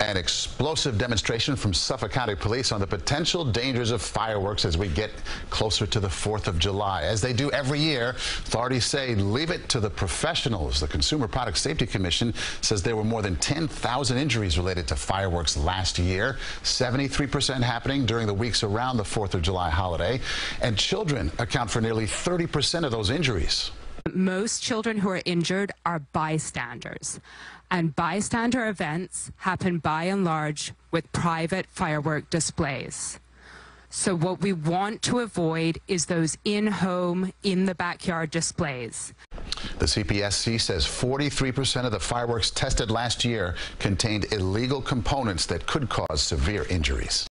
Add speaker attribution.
Speaker 1: An explosive demonstration from Suffolk County Police on the potential dangers of fireworks as we get closer to the 4th of July. As they do every year, authorities say leave it to the professionals. The Consumer Product Safety Commission says there were more than 10,000 injuries related to fireworks last year, 73% happening during the weeks around the 4th of July holiday. And children account for nearly 30% of those injuries.
Speaker 2: Most children who are injured are bystanders, and bystander events happen by and large with private firework displays. So, what we want to avoid is those in home, in the backyard displays.
Speaker 1: The CPSC says 43% of the fireworks tested last year contained illegal components that could cause severe injuries.